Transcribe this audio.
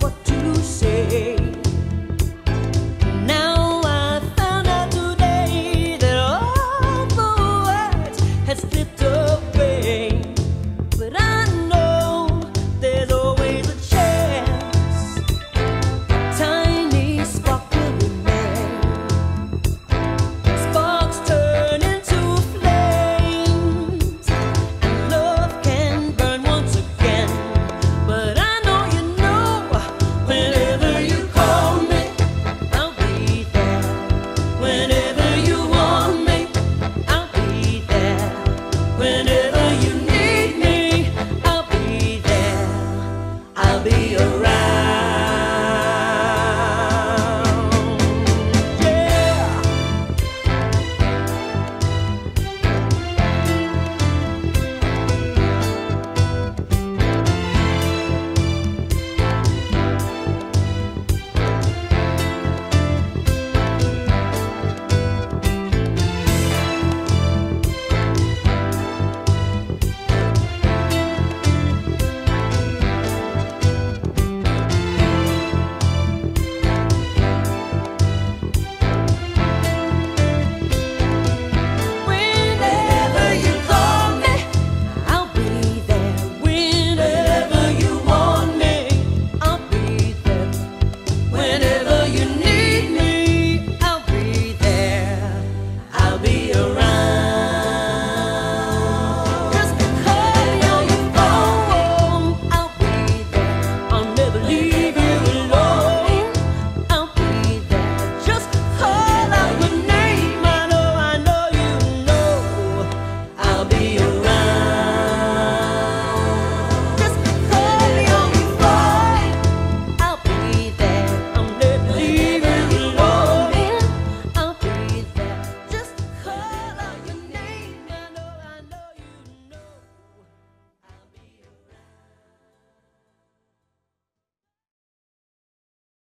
what I'll be around.